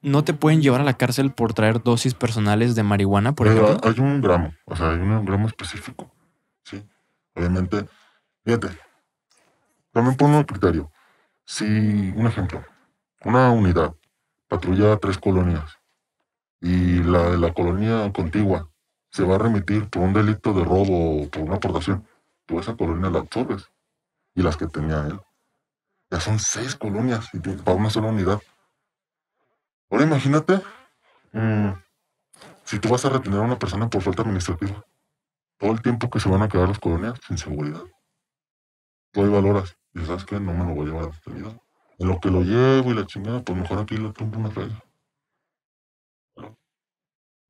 no te pueden llevar a la cárcel por traer dosis personales de marihuana, por Pero ejemplo. hay un gramo, o sea, hay un gramo específico. Sí. Obviamente, fíjate, también pongo el criterio. Si, un ejemplo, una unidad patrulla tres colonias y la de la colonia contigua se va a remitir por un delito de robo o por una aportación, tú esa colonia la absorbes y las que tenía él. Ya son seis colonias y para una sola unidad. Ahora imagínate mm, si tú vas a retener a una persona por falta administrativa, todo el tiempo que se van a quedar las colonias sin seguridad. Tú ahí valoras. Y sabes que no me lo voy a llevar detenido. En lo que lo llevo y la chingada, pues mejor aquí le tumbo una feria.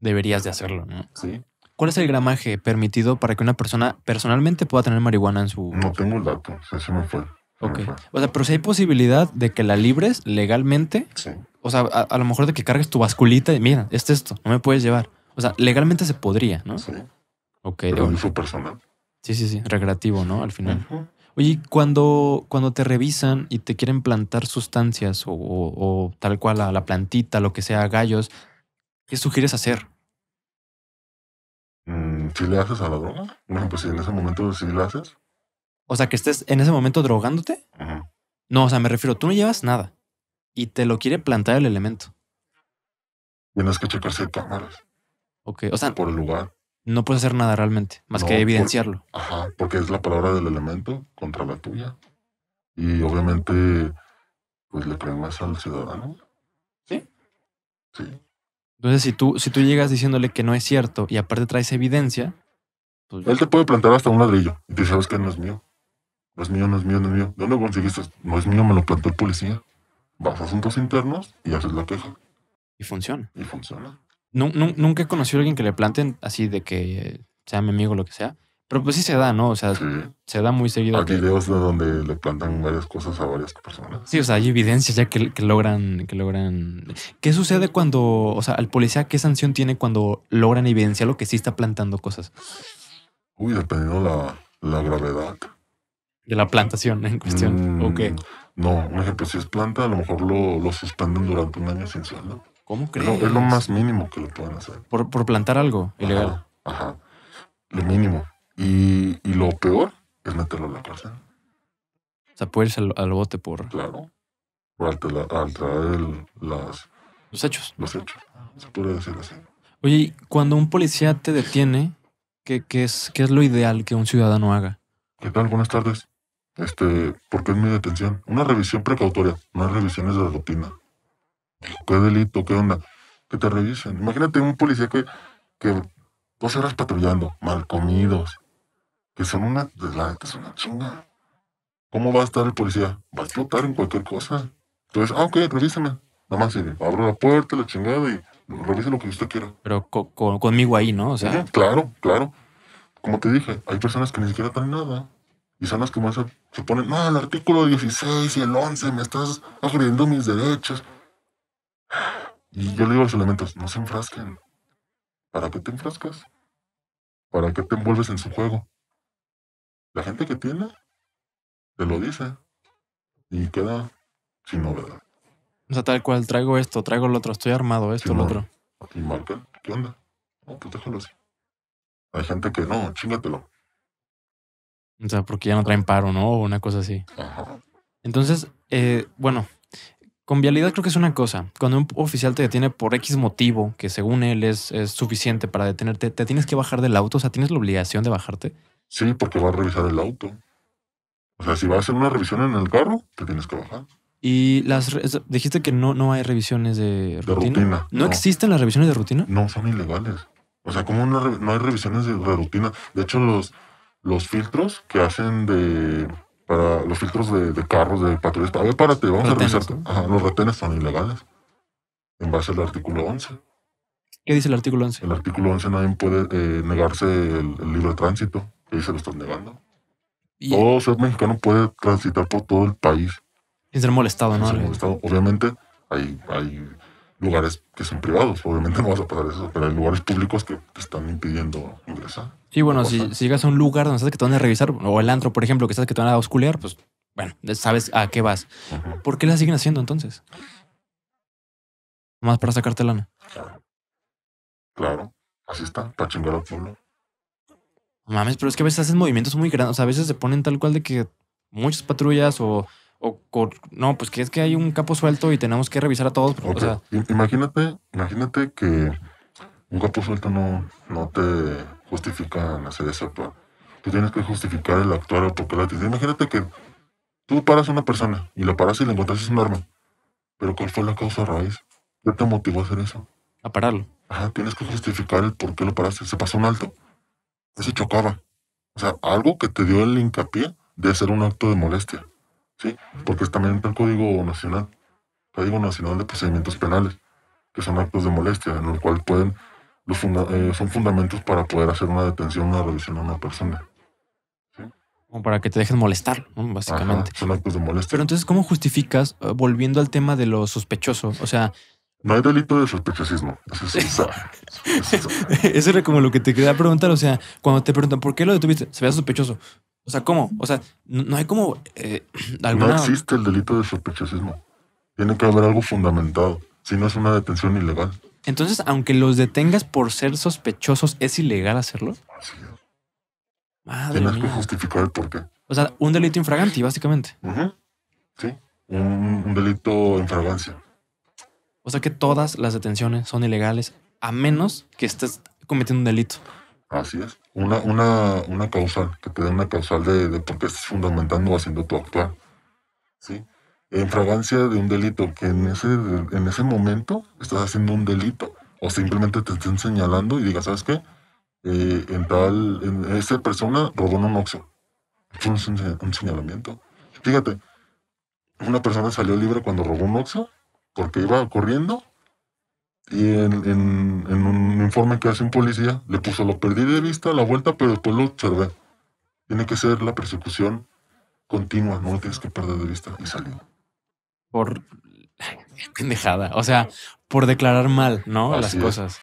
Deberías de hacerlo, ¿no? Sí. ¿Cuál es el gramaje permitido para que una persona personalmente pueda tener marihuana en su... No tengo el dato. Se me fue. Ok. O sea, pero si hay posibilidad de que la libres legalmente, Sí. o sea, a, a lo mejor de que cargues tu basculita y mira, es esto, no me puedes llevar. O sea, legalmente se podría, ¿no? Sí. Ok, Pero de- uso personal. sí, sí, sí, recreativo, ¿no? Al final. Oye, ¿y cuando, cuando te revisan y te quieren plantar sustancias o, o- o tal cual a la plantita, lo que sea, gallos, ¿qué sugieres hacer? Mm, si le haces a la droga, por ejemplo, si en ese momento sí le haces, O sea, que estés en ese momento drogándote. ujú, No, o sea, me refiero, tú no llevas nada y te lo quiere plantar el elemento. tienes que checar si hay cámaras Ok, o sea, por el lugar. no puedes hacer nada realmente, más No, que por- evidenciarlo. Ajá, porque es la palabra del elemento contra la tuya. Y obviamente, pues le creen más al ciudadano. ¿Sí? Sí. Entonces, si tú, si tú llegas diciéndole que no es cierto y aparte traes evidencia, pues Él te puede plantar hasta un ladrillo y tú sabes que no es mío. No es mío, no es mío, no es mío. ¿De dónde conseguiste? No es mío, me lo plantó el policía. Vas a asuntos internos y haces la queja. y funciona. Y funciona. Nu- nunca he conocido a alguien que le planten así de que sea mi amigo o lo que sea. Pero pues sí se da, ¿no? O sea, Sí. se da muy seguido. Hay que- videos de donde le plantan varias cosas a varias personas. Sí, o sea, hay evidencias ya que, que logran, que logran. ¿Qué sucede cuando, o sea, al policía qué sanción tiene cuando logran evidenciar lo que sí está plantando cosas Uy, dependiendo la, la gravedad. De la plantación en cuestión? Mm, ¿O qué? No, un ejemplo, si es planta, a lo mejor lo, lo suspenden durante un año sin sueldo. ¿Cómo Es crees? lo, es lo más mínimo que le pueden hacer. Por, por plantar algo ilegal. Ajá. Lo mínimo. Y, y lo peor es meterlo a la cárcel. O sea, puede irse al, al bote por Claro. Por altera- alterar el- las, los hechos. los hechos. Se puede decir así. Oye, y cuando un policía te detiene, ¿qué, qué es, ¿qué es lo ideal que un ciudadano haga? ¿Qué tal? Buenas tardes. Este, ¿por qué es mi detención? Una revisión precautoria, no hay revisiones de rutina. ¿Qué delito? ¿Qué onda? Que te revisen. Imagínate un policía que, que dos horas patrullando, mal comidos, que son una, de la neta es una chinga. ¿Cómo va a estar el policía? Va a explotar en cualquier cosa. Entonces, ah, ok, revísame. Nada más, sí, abro la puerta, la chingada y revise lo que usted quiera. Pero co- co- conmigo ahí, ¿no? O sea, claro, claro. Como te dije, hay personas que ni siquiera traen nada. Y son las que más se, se ponen, no, el artículo 16 y el 11, me estás agrediendo mis derechos. Y yo le digo a los elementos, no se enfrasquen. ¿Para qué te enfrascas? ¿Para qué te envuelves en su juego? La gente que tiene, te lo dice. Y queda sin novedad. o sea, tal cual, traigo esto, traigo lo otro, estoy armado, esto, lo Simón. otro. Y marcan, ¿qué onda? No, pues déjalo así. Hay gente que no, chingatelo. O sea, porque ya no traen paro, ¿no? O una cosa así. Ajá. Entonces, eh, bueno, con vialidad creo que es una cosa. Cuando un oficial te detiene por X motivo, que según él es, es suficiente para detenerte, te tienes que bajar del auto, o sea, tienes la obligación de bajarte. Sí, porque va a revisar el auto. O sea, si va a hacer una revisión en el carro, te tienes que bajar. Y las dijiste que no, no hay revisiones de De rutina. ¿No, existen las revisiones de rutina? No, son ilegales. O sea, como no, no hay revisiones de rutina. De hecho, los, los filtros que hacen de. Para los filtros de, de carros, de patrullas. A ver, párate, vamos Retenes, a revisar. ¿no? Ajá, los retenes son ilegales. En base al artículo 11. ¿Qué dice el artículo 11? El artículo 11 nadie puede eh, negarse el, el libre tránsito. Y ahí se lo están negando. Y Todo ser mexicano puede transitar por todo el país. sin ser molestado, ¿no? Sí, sí, estado- Obviamente hay, hay lugares que son privados, obviamente no vas a pasar eso, pero hay lugares públicos que te están impidiendo ingresar. Sí, bueno, si, si llegas a un lugar donde sabes que te van a revisar, o el antro, por ejemplo, que sabes que te van a osculear, pues bueno, sabes a qué vas. ¿Por qué la siguen haciendo entonces? Más para sacarte lana. Claro, así está, para chingar al pueblo. Mames, pero es que a veces hacen movimientos muy grandes. O sea, a veces se ponen tal cual de que muchas patrullas o, o no, pues que es que hay un capo suelto y tenemos que revisar a todos. O sea, imagínate, imagínate que un capo suelto no, no te justifica en hacer ese actuar. Tú tienes que justificar el actuar o porque la. Imagínate que tú paras a una persona y la paras y le encontraste un arma. Pero ¿cuál fue la causa raíz? ¿Qué te motivó a hacer eso? a pararlo. Ajá, tienes que justificar el por qué lo paraste. Se pasó un alto. Ese chocaba. O sea, algo que te dio el hincapié de hacer un acto de molestia. ¿Sí? Porque también el Código Nacional. Código Nacional de Procedimientos Penales. Que son actos de molestia, en el cual pueden. Los funda- eh, son fundamentos para poder hacer una detención, una revisión a una persona. Como para que te dejen molestar, ¿no? Ajá, básicamente. son actos de molestia. Pero entonces, ¿cómo justificas, eh, volviendo al tema de lo sospechoso? O sea, no hay delito de sospechosismo. Es, eso es- eso era como lo que te quería preguntar. O sea, cuando te preguntan, ¿por qué lo detuviste? Se veía sospechoso. O sea, ¿cómo? O sea, no, no hay como eh, no existe el delito de sospechosismo. Tiene que haber algo fundamentado. Si no es una detención ilegal. Entonces, aunque los detengas por ser sospechosos, ¿es ilegal hacerlo? Así es. Madre Tienes que mía. justificar el porqué. O sea, un delito infraganti, básicamente. Sí. Un, un delito en fragancia. O sea que todas las detenciones son ilegales, a menos que estés cometiendo un delito. Así es. Una, una, una causal, que te dé una causal de, de por qué estás fundamentando o haciendo tu actuar. ¿Sí? En fragancia de un delito que en ese, en ese momento estás haciendo un delito. O simplemente te estén señalando y digas, ¿sabes qué? Eh, en tal, en esa persona robó en un oxo. Fue un, un señalamiento. Fíjate, una persona salió libre cuando robó un oxo porque iba corriendo y en, en- en un informe que hace un policía le puso lo perdí de vista a la vuelta, pero después lo observé. Tiene que ser la persecución continua, no lo tienes que perder de vista y salió. Por pendejada. O sea, por declarar mal, ¿no? Así las cosas.